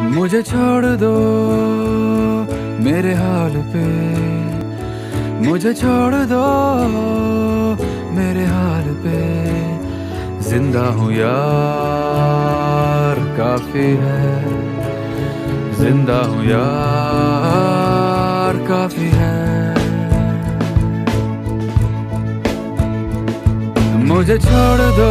मुझे छोड़ दो मेरे हाल पे। मुझे छोड़ दो मेरे हाल पे। ज़िंदा हूँ यार, काफ़ी है। ज़िंदा हूँ यार, काफ़ी है। मुझे छोड़ दो